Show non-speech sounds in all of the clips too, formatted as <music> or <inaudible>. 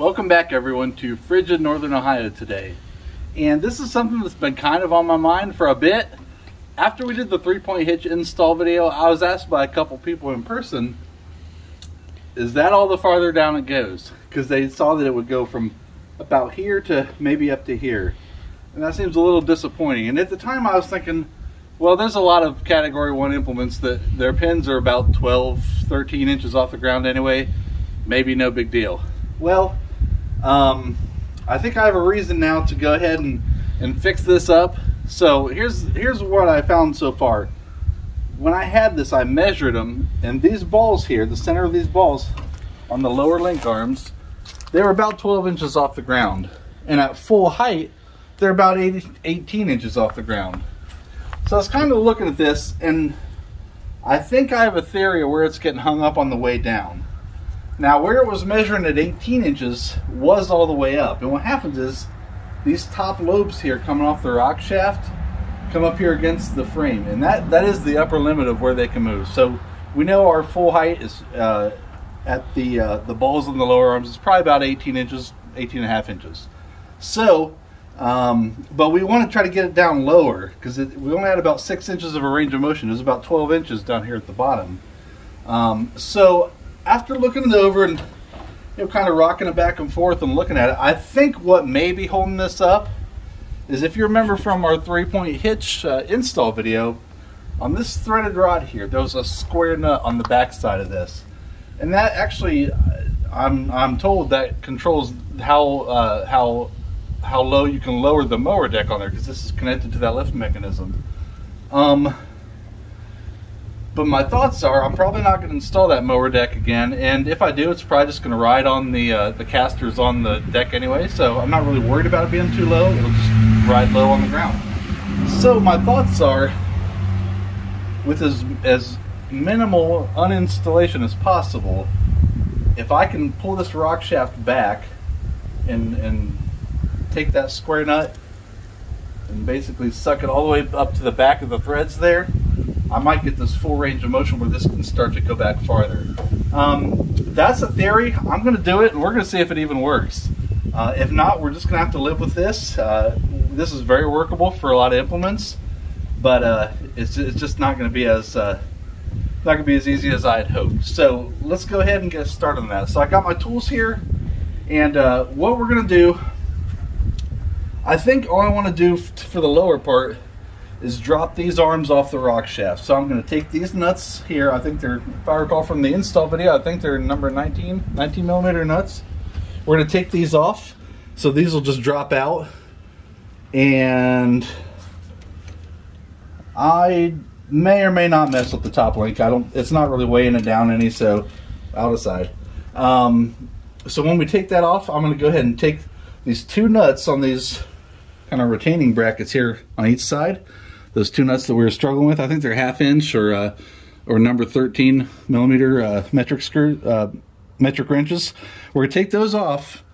Welcome back everyone to frigid Northern Ohio today. And this is something that's been kind of on my mind for a bit. After we did the three-point hitch install video, I was asked by a couple people in person, is that all the farther down it goes? Because they saw that it would go from about here to maybe up to here. And that seems a little disappointing. And at the time I was thinking, well, there's a lot of category one implements that their pins are about 12, 13 inches off the ground anyway. Maybe no big deal. Well, um, I think I have a reason now to go ahead and, and fix this up. So here's, here's what I found so far. When I had this, I measured them, and these balls here, the center of these balls on the lower link arms, they were about 12 inches off the ground. And at full height, they're about 80, 18 inches off the ground. So I was kind of looking at this, and I think I have a theory of where it's getting hung up on the way down. Now where it was measuring at 18 inches was all the way up. And what happens is these top lobes here coming off the rock shaft come up here against the frame. And that, that is the upper limit of where they can move. So we know our full height is uh, at the, uh, the balls on the lower arms. It's probably about 18 inches, 18 and a half inches. So, um, but we want to try to get it down lower because we only had about six inches of a range of motion. It was about 12 inches down here at the bottom. Um, so after looking it over and you know, kind of rocking it back and forth and looking at it, I think what may be holding this up is if you remember from our three-point hitch uh, install video, on this threaded rod here, there was a square nut on the back side of this. And that actually, I'm, I'm told that controls how, uh, how, how low you can lower the mower deck on there because this is connected to that lift mechanism. Um, but my thoughts are I'm probably not going to install that mower deck again. And if I do, it's probably just going to ride on the uh, the casters on the deck anyway. So I'm not really worried about it being too low. It'll just ride low on the ground. So my thoughts are with as, as minimal uninstallation as possible, if I can pull this rock shaft back and, and take that square nut and basically suck it all the way up to the back of the threads there, I might get this full range of motion where this can start to go back farther. Um, that's a theory. I'm going to do it, and we're going to see if it even works. Uh, if not, we're just going to have to live with this. Uh, this is very workable for a lot of implements, but uh, it's, it's just not going to be as uh, not going to be as easy as I had hoped. So let's go ahead and get started on that. So I got my tools here, and uh, what we're going to do, I think all I want to do for the lower part is drop these arms off the rock shaft. So I'm going to take these nuts here. I think they're, if I recall from the install video, I think they're number 19, 19 millimeter nuts. We're to take these off. So these will just drop out. And I may or may not mess with the top link. I don't, it's not really weighing it down any, so I'll decide. Um, so when we take that off, I'm going to go ahead and take these two nuts on these kind of retaining brackets here on each side those two nuts that we were struggling with. I think they're half inch or uh, or number 13 millimeter uh, metric screw uh, metric wrenches. We're gonna take those off.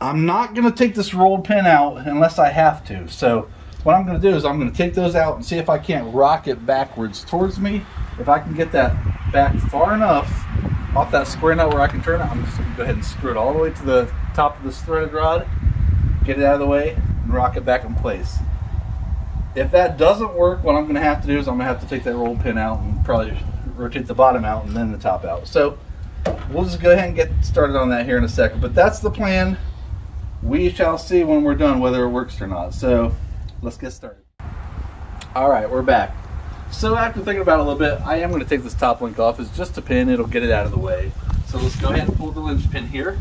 I'm not gonna take this rolled pin out unless I have to. So what I'm gonna do is I'm gonna take those out and see if I can't rock it backwards towards me. If I can get that back far enough off that square nut where I can turn it, I'm just gonna go ahead and screw it all the way to the top of this threaded rod, get it out of the way, and rock it back in place. If that doesn't work, what I'm going to have to do is I'm going to have to take that roll pin out and probably rotate the bottom out and then the top out. So we'll just go ahead and get started on that here in a second. But that's the plan. We shall see when we're done whether it works or not. So let's get started. All right, we're back. So after thinking about it a little bit, I am going to take this top link off. It's just a pin. It'll get it out of the way. So let's go ahead and pull the linch pin here.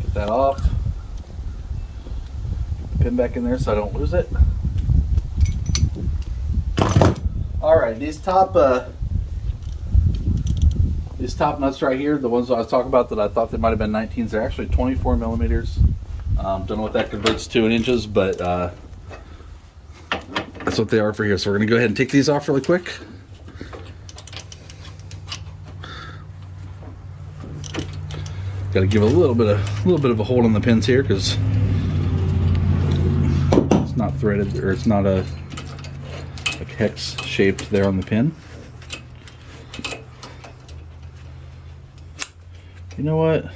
Get that off pin back in there so I don't lose it. All right, these top uh, these top nuts right here, the ones I was talking about that I thought they might have been 19s, they're actually 24 millimeters. Um, don't know what that converts to in inches, but uh, that's what they are for here. So we're gonna go ahead and take these off really quick. Got to give a little bit of a little bit of a hold on the pins here because not threaded, or it's not a hex shaped there on the pin. You know what? I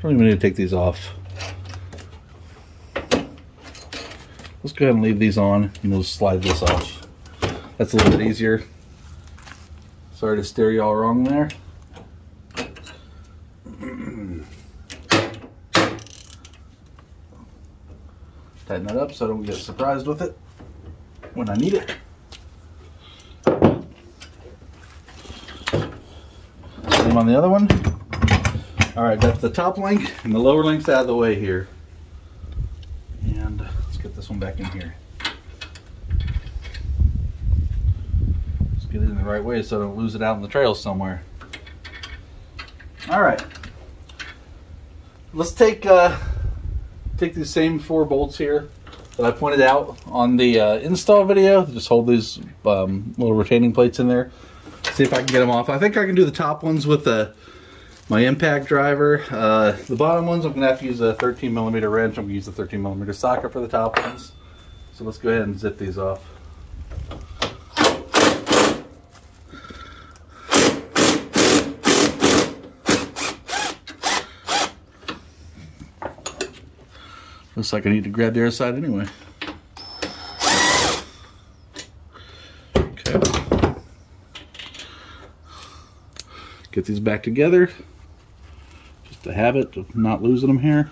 don't even need to take these off. Let's go ahead and leave these on and we'll slide this off. That's a little bit easier. Sorry to steer you all wrong there. Tighten that up so I don't get surprised with it when I need it. Same on the other one. All right, got the top link and the lower links out of the way here. And let's get this one back in here. Let's get it in the right way so I don't lose it out in the trail somewhere. All right. Let's take uh, take these same four bolts here that I pointed out on the uh, install video. Just hold these um, little retaining plates in there. See if I can get them off. I think I can do the top ones with the my impact driver. Uh, the bottom ones, I'm gonna have to use a 13 millimeter wrench. I'm gonna use the 13 millimeter socket for the top ones. So let's go ahead and zip these off. Looks like I need to grab the other side anyway. Okay. Get these back together the habit of not losing them here.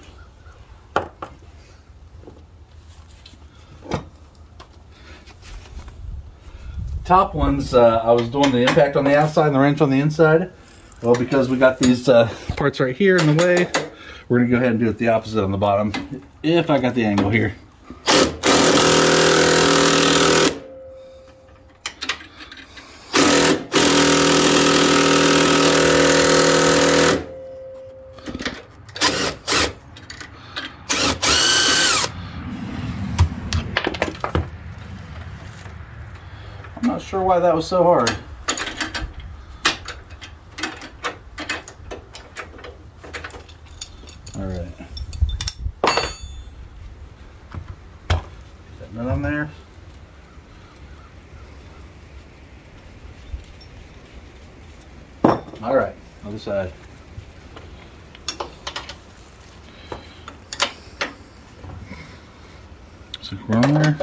Top ones, uh, I was doing the impact on the outside and the wrench on the inside. Well, because we got these uh, parts right here in the way, we're gonna go ahead and do it the opposite on the bottom, if I got the angle here. I'm not sure why that was so hard. All right. That nut on there. All right, other side. So we're there.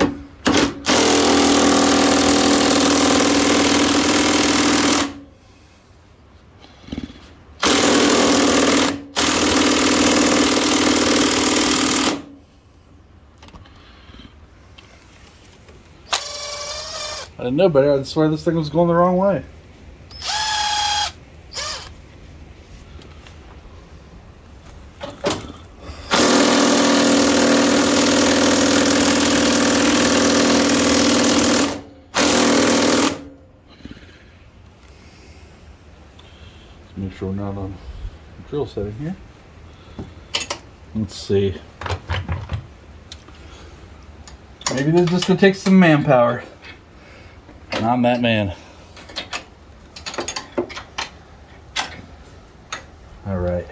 I didn't know better. I swear this thing was going the wrong way. Let's make sure we're not on drill setting here. Let's see. Maybe this is just gonna take some manpower. And I'm that man. All right.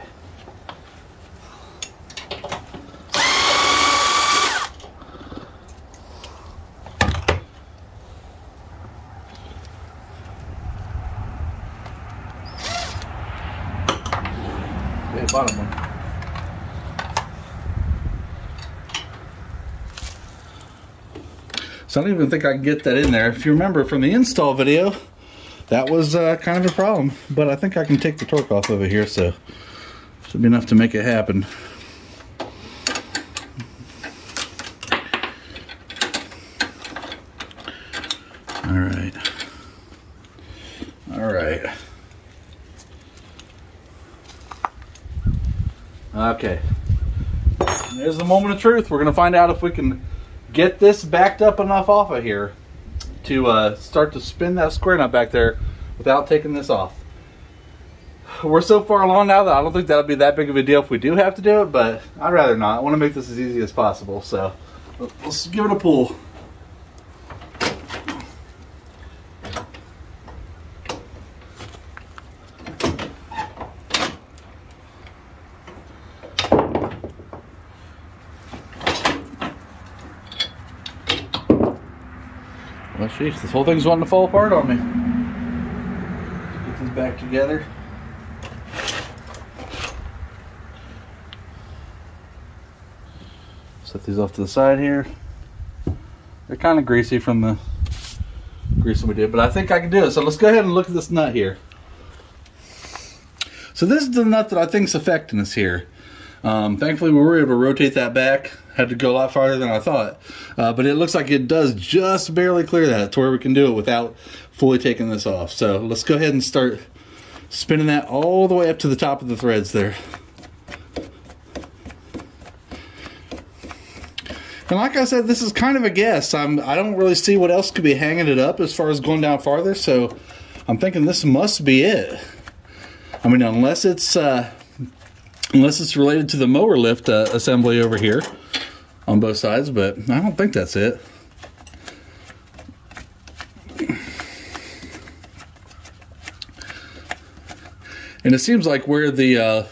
Okay, bottom one. So I don't even think I can get that in there. If you remember from the install video, that was uh, kind of a problem. But I think I can take the torque off of it here, so should be enough to make it happen. All right. All right. Okay. There's the moment of truth. We're going to find out if we can get this backed up enough off of here to uh, start to spin that square nut back there without taking this off. We're so far along now that I don't think that'll be that big of a deal if we do have to do it, but I'd rather not. I want to make this as easy as possible, so let's give it a pull. Well, jeez, this whole thing's wanting to fall apart on me. Get these back together. Set these off to the side here. They're kind of greasy from the greasing we did, but I think I can do it. So let's go ahead and look at this nut here. So this is the nut that I think is affecting us here. Um, thankfully, we were able to rotate that back. Had to go a lot farther than I thought. Uh, but it looks like it does just barely clear that to where we can do it without fully taking this off. So let's go ahead and start spinning that all the way up to the top of the threads there. And like I said, this is kind of a guess. I'm, I don't really see what else could be hanging it up as far as going down farther, so I'm thinking this must be it. I mean, unless it's uh, unless it's related to the mower lift uh, assembly over here on both sides, but I don't think that's it. And it seems like where the uh,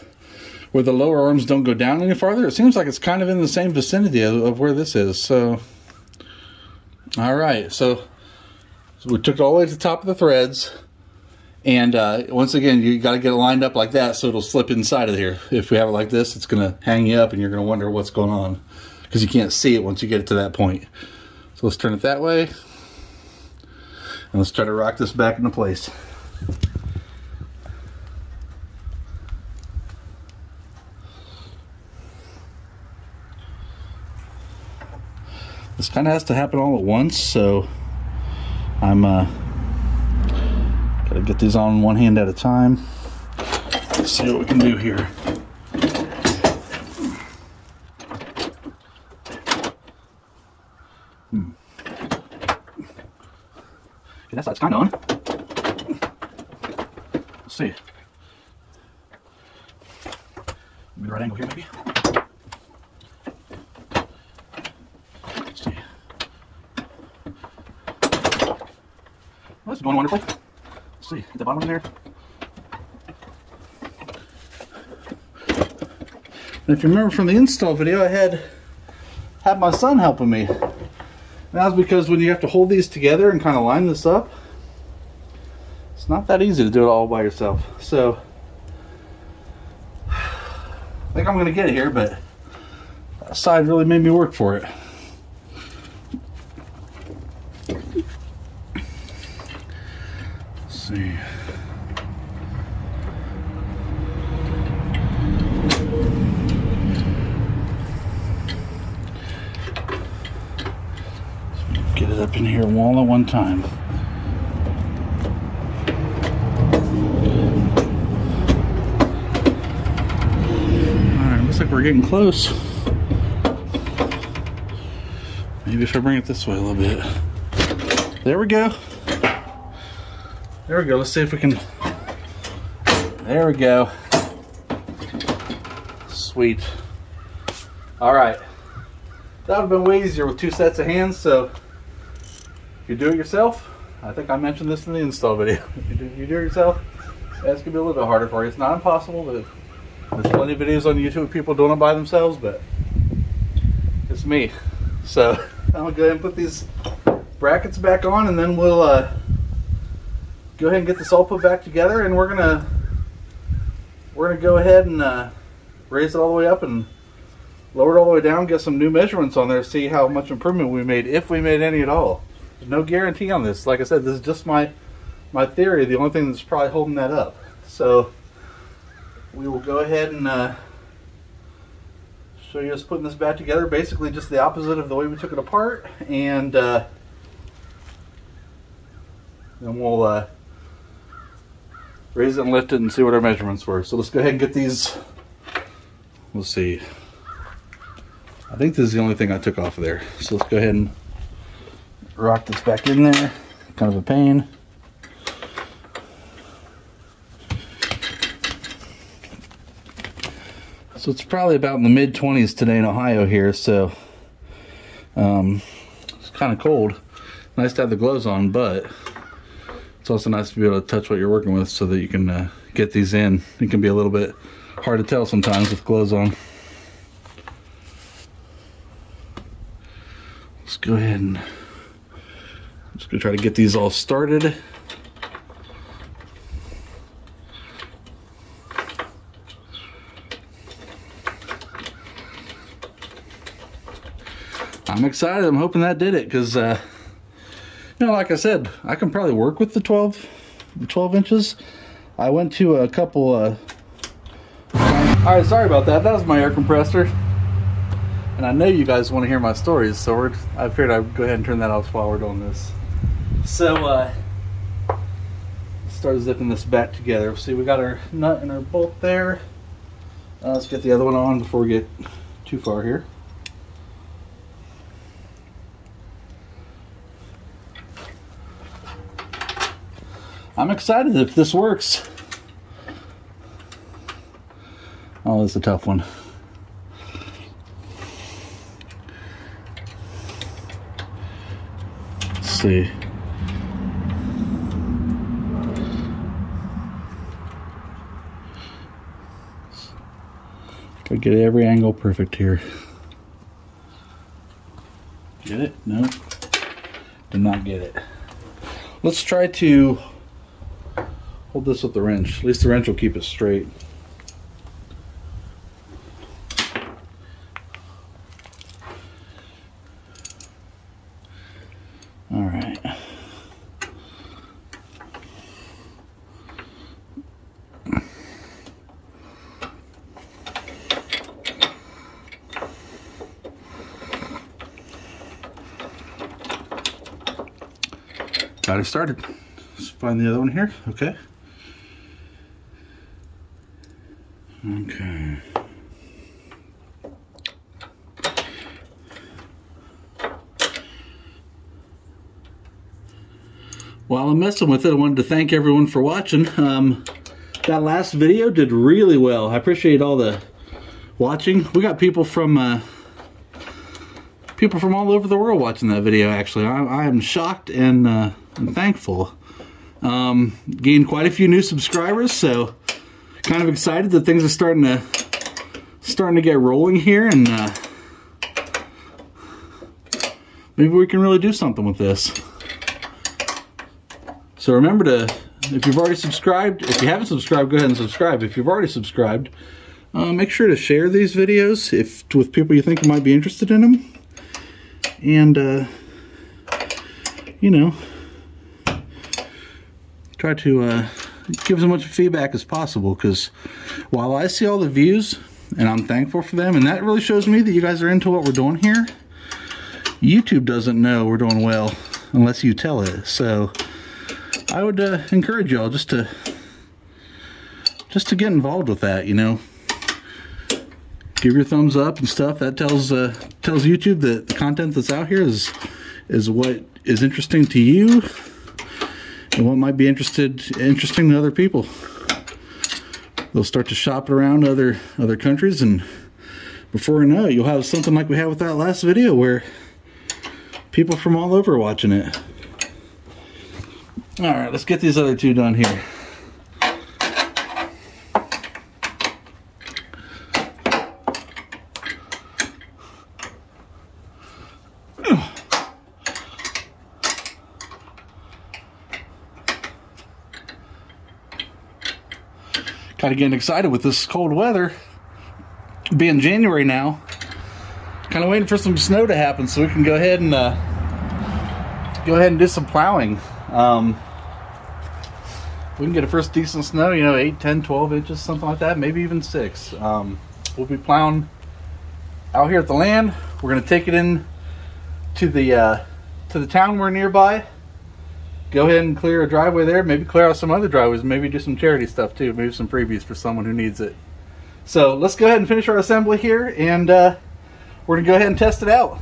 where the lower arms don't go down any farther, it seems like it's kind of in the same vicinity of, of where this is. So, all right, so, so we took it all the way to the top of the threads. And uh, once again, you got to get it lined up like that so it'll slip inside of here. If we have it like this, it's going to hang you up and you're going to wonder what's going on because you can't see it once you get it to that point. So let's turn it that way. And let's try to rock this back into place. This kind of has to happen all at once, so I'm uh, Gotta get these on one hand at a time. Let's see what we can do here. Hmm. Okay, that side's kind of on. Let's see. Maybe right angle here, maybe. Let's see. Well, this is going wonderfully see, at the bottom there. And if you remember from the install video, I had had my son helping me. And was because when you have to hold these together and kind of line this up, it's not that easy to do it all by yourself. So, I think I'm going to get it here, but that side really made me work for it. See. Get it up in here all at one time. Alright, looks like we're getting close. Maybe if I bring it this way a little bit. There we go. There we go. Let's see if we can. There we go. Sweet. All right. That would have been way easier with two sets of hands. So if you do it yourself, I think I mentioned this in the install video. <laughs> If you do, you do it yourself, that's gonna be a little bit harder for you. It's not impossible, but there's plenty of videos on YouTube of people doing it by themselves, but it's me. So <laughs> I'm gonna go ahead and put these brackets back on and then we'll uh, go ahead and get this all put back together and we're gonna we're gonna go ahead and uh, raise it all the way up and lower it all the way down get some new measurements on there see how much improvement we made if we made any at all. There's no guarantee on this. Like I said this is just my my theory. The only thing that's probably holding that up. So we will go ahead and uh, show you us putting this back together. Basically just the opposite of the way we took it apart and uh, then we'll uh, raise it and lift it and see what our measurements were. So let's go ahead and get these. We'll see. I think this is the only thing I took off of there. So let's go ahead and rock this back in there. Kind of a pain. So it's probably about in the mid 20s today in Ohio here, so um, it's kind of cold. Nice to have the gloves on, but it's also nice to be able to touch what you're working with so that you can uh, get these in. It can be a little bit hard to tell sometimes with gloves on. Let's go ahead and I'm just gonna try to get these all started. I'm excited. I'm hoping that did it because, uh, you know, like I said, I can probably work with the 12, the 12 inches. I went to a couple, uh, all right, sorry about that. That was my air compressor. And I know you guys want to hear my stories, so we're, I figured I'd go ahead and turn that off while we're doing this. So, uh, start zipping this back together. See, we got our nut and our bolt there. Uh, let's get the other one on before we get too far here. I'm excited if this works. Oh, it's a tough one. Let's see. Gotta get every angle perfect here. Get it? No. Did not get it. Let's try to hold this with the wrench. At least the wrench will keep it straight. All right. Got it started. Let's find the other one here. Okay. Okay. While I'm messing with it, I wanted to thank everyone for watching. Um, that last video did really well. I appreciate all the watching. We got people from uh, people from all over the world watching that video. Actually, I, I am shocked and, uh, and thankful. Um, gained quite a few new subscribers, so kind of excited that things are starting to starting to get rolling here, and uh, maybe we can really do something with this. So remember to, if you've already subscribed, if you haven't subscribed, go ahead and subscribe. If you've already subscribed, uh, make sure to share these videos if with people you think might be interested in them. And, uh, you know, try to uh, give as much feedback as possible because while I see all the views and I'm thankful for them, and that really shows me that you guys are into what we're doing here, YouTube doesn't know we're doing well unless you tell it. So, I would uh, encourage y'all just to just to get involved with that, you know. Give your thumbs up and stuff. That tells uh, tells YouTube that the content that's out here is is what is interesting to you and what might be interested interesting to other people. They'll start to shop around other other countries, and before you know it, you'll have something like we had with that last video where people from all over watching it. All right, let's get these other two done here. Kind of getting excited with this cold weather. Being January now. Kind of waiting for some snow to happen so we can go ahead and uh, go ahead and do some plowing. Um, we can get a first decent snow, you know, 8, 10, 12 inches, something like that, maybe even 6. Um, we'll be plowing out here at the land. We're going to take it in to the, uh, to the town we're nearby. Go ahead and clear a driveway there, maybe clear out some other driveways, maybe do some charity stuff too, maybe some freebies for someone who needs it. So let's go ahead and finish our assembly here, and uh, we're to go ahead and test it out.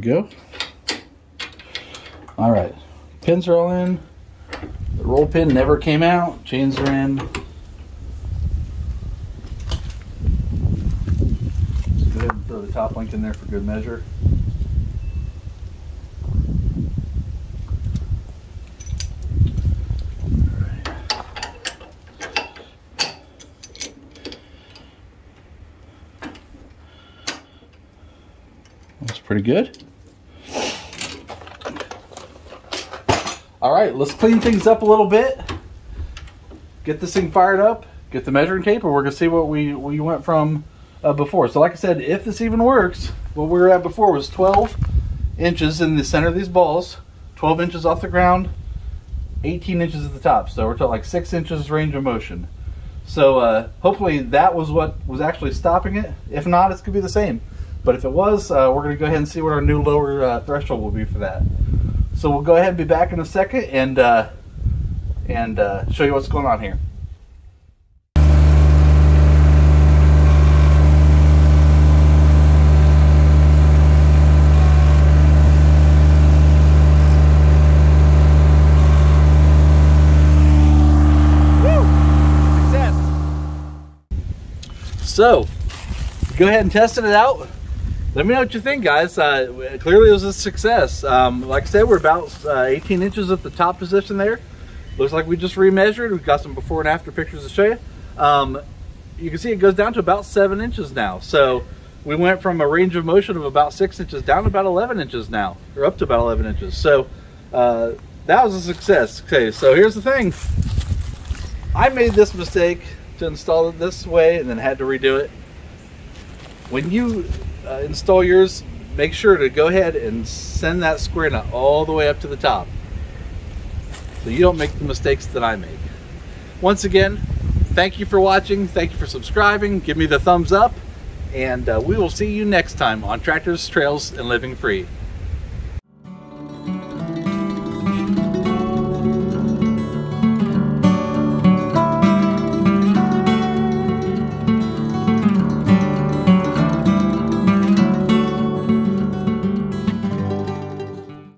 we go. All right, pins are all in. The roll pin never came out, chains are in. Go ahead and throw the top link in there for good measure. Looks pretty good. All right, let's clean things up a little bit. Get this thing fired up, get the measuring tape, and we're gonna see what we, we went from uh, before. So like I said, if this even works, what we were at before was 12 inches in the center of these balls, 12 inches off the ground, 18 inches at the top. So we're talking like six inches range of motion. So uh, hopefully that was what was actually stopping it. If not, it's gonna be the same. But if it was, uh, we're gonna go ahead and see what our new lower uh, threshold will be for that. So we'll go ahead and be back in a second and uh, and uh, show you what's going on here. So, go ahead and test it out let me know what you think guys. Uh, clearly it was a success. Um, like i said we're about uh, 18 inches at the top position there. Looks like we just remeasured. We've got some before and after pictures to show you. Um, you can see it goes down to about seven inches now. So we went from a range of motion of about six inches down to about 11 inches now or up to about 11 inches. So uh, that was a success. Okay so here's the thing. I made this mistake to install it this way and then had to redo it. When you uh, install yours, make sure to go ahead and send that square nut all the way up to the top. So you don't make the mistakes that I make. Once again, thank you for watching. Thank you for subscribing. Give me the thumbs up. And uh, we will see you next time on Tractors, Trails, and Living Free.